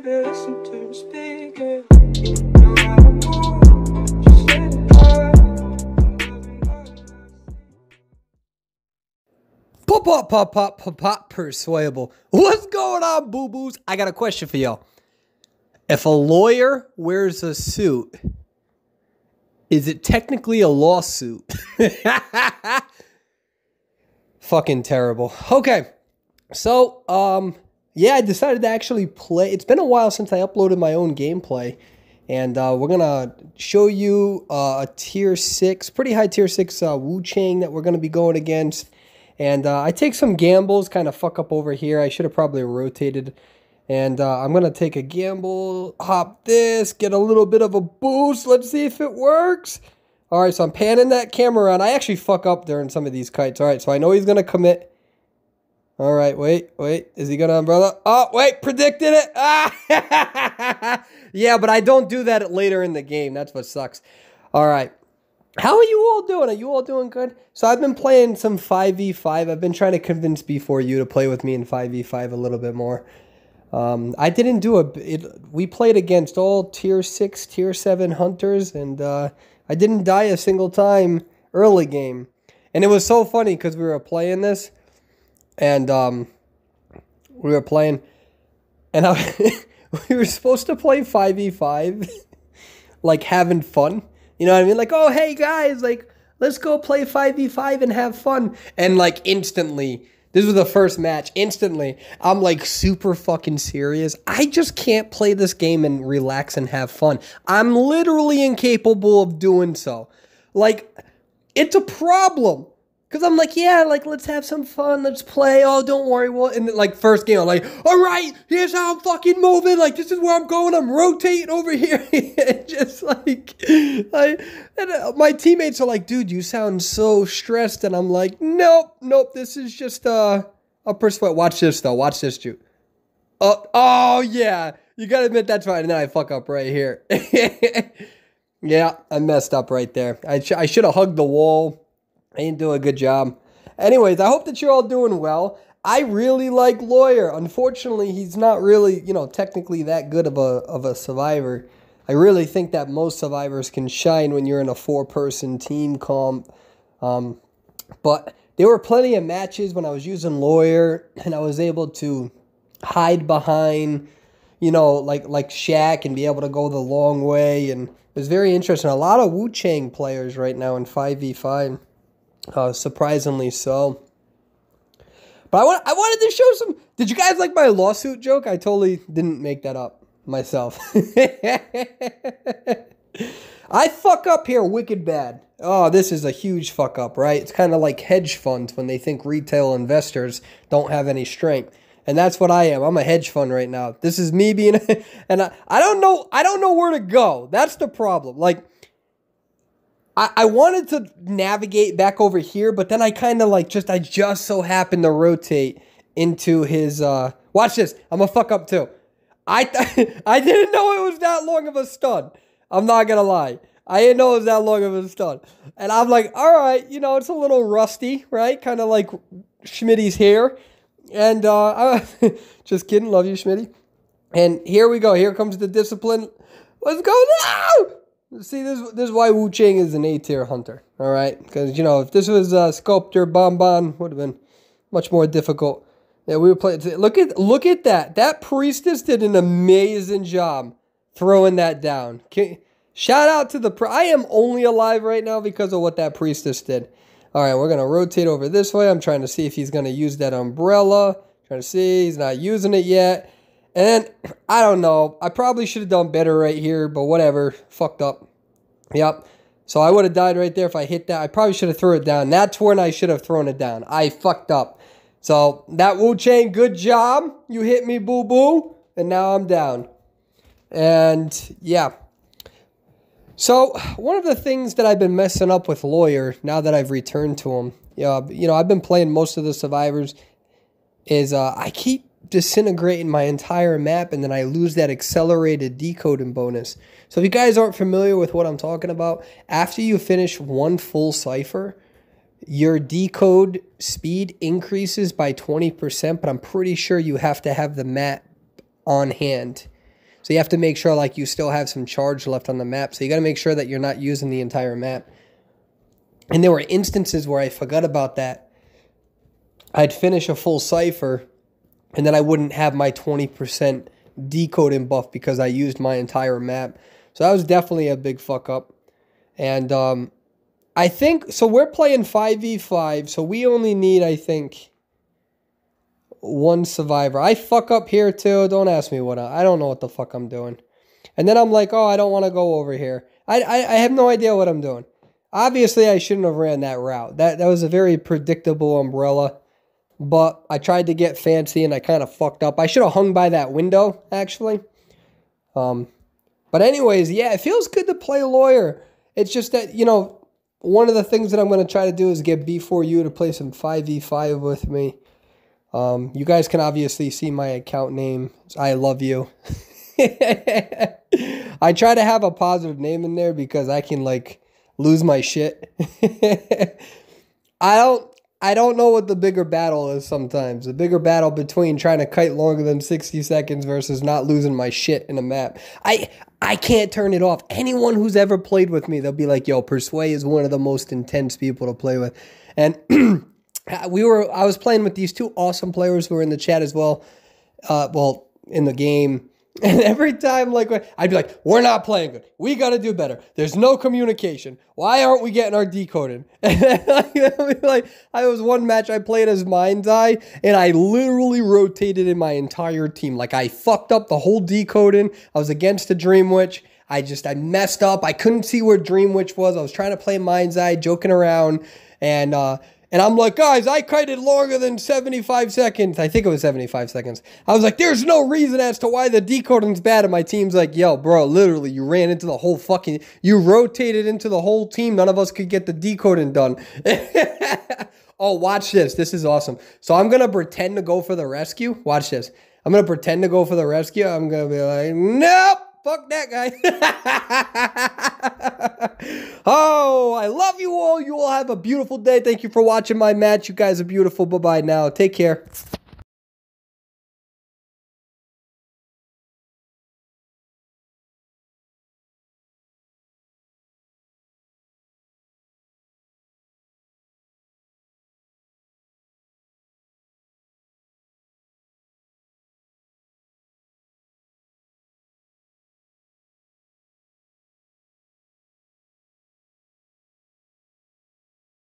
baby, listen to it go. Pop, pop, pop, pop, pop, pop, Perswayable. What's going on, boo boos? I got a question for y'all. If a lawyer wears a suit, is it technically a lawsuit? Fucking terrible. Okay. So, um, yeah, I decided to actually play. It's been a while since I uploaded my own gameplay. And uh, we're going to show you uh, a tier 6, pretty high tier 6 uh, Wu Chang that we're going to be going against. And uh, I take some gambles, kind of fuck up over here. I should have probably rotated. And uh, I'm going to take a gamble, hop this, get a little bit of a boost. Let's see if it works. All right, so I'm panning that camera around. I actually fuck up during some of these kites. All right, so I know he's going to commit. All right, wait, wait. Is he to umbrella? Oh, wait, predicted it. Ah! yeah, but I don't do that later in the game. That's what sucks. All right. How are you all doing? Are you all doing good? So I've been playing some 5v5. I've been trying to convince B4U to play with me in 5v5 a little bit more. Um, I didn't do a. It, we played against all tier six, tier seven hunters, and uh, I didn't die a single time early game. And it was so funny because we were playing this, and um, we were playing, and I, we were supposed to play five v five, like having fun. You know what I mean? Like, oh hey guys, like let's go play five v five and have fun. And like instantly, this was the first match. Instantly, I'm like super fucking serious. I just can't play this game and relax and have fun. I'm literally incapable of doing so. Like, it's a problem. Cause I'm like, yeah, like let's have some fun, let's play. Oh, don't worry. Well, and then, like first game, I'm like, all right, here's how I'm fucking moving. Like this is where I'm going. I'm rotating over here. and just like, like, and uh, my teammates are like, dude, you sound so stressed, and I'm like, nope, nope. This is just uh, a persuade. Watch this though. Watch this, dude. Oh, oh yeah. You gotta admit that's right. And then I fuck up right here. yeah, I messed up right there. I, sh- I should have hugged the wall. I didn't do a good job. Anyways, I hope that you're all doing well. I really like Lawyer. Unfortunately, he's not really, you know, technically that good of a of a survivor. I really think that most survivors can shine when you're in a four person team comp. Um, but there were plenty of matches when I was using Lawyer and I was able to hide behind, you know, like like Shaq and be able to go the long way. And it was very interesting. A lot of Wu Chang players right now in 5v5 uh, surprisingly so. But I, want, I wanted to show some. Did you guys like my lawsuit joke? I totally didn't make that up myself. I fuck up here wicked bad. Oh, this is a huge fuck up, right? It's kind of like hedge funds when they think retail investors don't have any strength. And that's what I am. I'm a hedge fund right now. This is me being and I, I don't know I don't know where to go. That's the problem. Like I, I wanted to navigate back over here, but then I kind of like just I just so happened to rotate into his uh watch this. I'm gonna fuck up too. I th- I didn't know it was that long of a stun. I'm not gonna lie. I didn't know it was that long of a stun. And I'm like, all right, you know, it's a little rusty, right? Kind of like Schmitty's hair. And uh just kidding, love you, Schmitty. And here we go. Here comes the discipline. Let's go now! See, this, this is why Wu Chang is an A tier hunter. All right, because you know if this was uh, Sculptor Bonbon, would have been much more difficult. Yeah, we were playing. Look at look at that. That priestess did an amazing job throwing that down. Can, shout out to the. I am only alive right now because of what that priestess did. All right, we're gonna rotate over this way. I'm trying to see if he's gonna use that umbrella. Trying to see he's not using it yet. And I don't know. I probably should have done better right here, but whatever. Fucked up. Yep. So I would have died right there if I hit that. I probably should have thrown it down. That's when I should have thrown it down. I fucked up. So that Wu Chang, good job. You hit me, boo boo. And now I'm down. And yeah. So one of the things that I've been messing up with Lawyer now that I've returned to him, uh, you know, I've been playing most of the survivors, is uh, I keep disintegrating my entire map and then I lose that accelerated decoding bonus. So if you guys aren't familiar with what I'm talking about, after you finish one full cipher, your decode speed increases by 20%, but I'm pretty sure you have to have the map on hand So you have to make sure like you still have some charge left on the map. So you got to make sure that you're not using the entire map. And there were instances where I forgot about that. I'd finish a full cipher and then I wouldn't have my 20% decoding buff because I used my entire map. So that was definitely a big fuck up. And um, I think so. We're playing five v five, so we only need, I think, one survivor. I fuck up here too. Don't ask me what I, I don't know what the fuck I'm doing. And then I'm like, oh, I don't want to go over here. I, I I have no idea what I'm doing. Obviously, I shouldn't have ran that route. That that was a very predictable umbrella. But I tried to get fancy and I kind of fucked up. I should have hung by that window actually. Um, but anyways, yeah, it feels good to play lawyer. It's just that you know one of the things that I'm going to try to do is get B4U to play some 5v5 with me. Um, you guys can obviously see my account name. I love you. I try to have a positive name in there because I can like lose my shit. I don't I don't know what the bigger battle is sometimes. The bigger battle between trying to kite longer than 60 seconds versus not losing my shit in a map. I I can't turn it off. Anyone who's ever played with me, they'll be like, "Yo, Persway is one of the most intense people to play with." And we were I was playing with these two awesome players who were in the chat as well. Uh, well, in the game and every time, like, I'd be like, we're not playing good. We got to do better. There's no communication. Why aren't we getting our decoding? And like, I was one match I played as Mind's Eye, and I literally rotated in my entire team. Like, I fucked up the whole decoding. I was against the Dream Witch. I just, I messed up. I couldn't see where Dream Witch was. I was trying to play Mind's Eye, joking around. And, uh, and I'm like, guys, I kited longer than 75 seconds. I think it was 75 seconds. I was like, there's no reason as to why the decoding's bad. And my team's like, yo, bro, literally, you ran into the whole fucking, you rotated into the whole team. None of us could get the decoding done. oh, watch this. This is awesome. So I'm going to pretend to go for the rescue. Watch this. I'm going to pretend to go for the rescue. I'm going to be like, nope fuck that guy. oh, I love you all. You all have a beautiful day. Thank you for watching my match. You guys are beautiful. Bye bye now. Take care.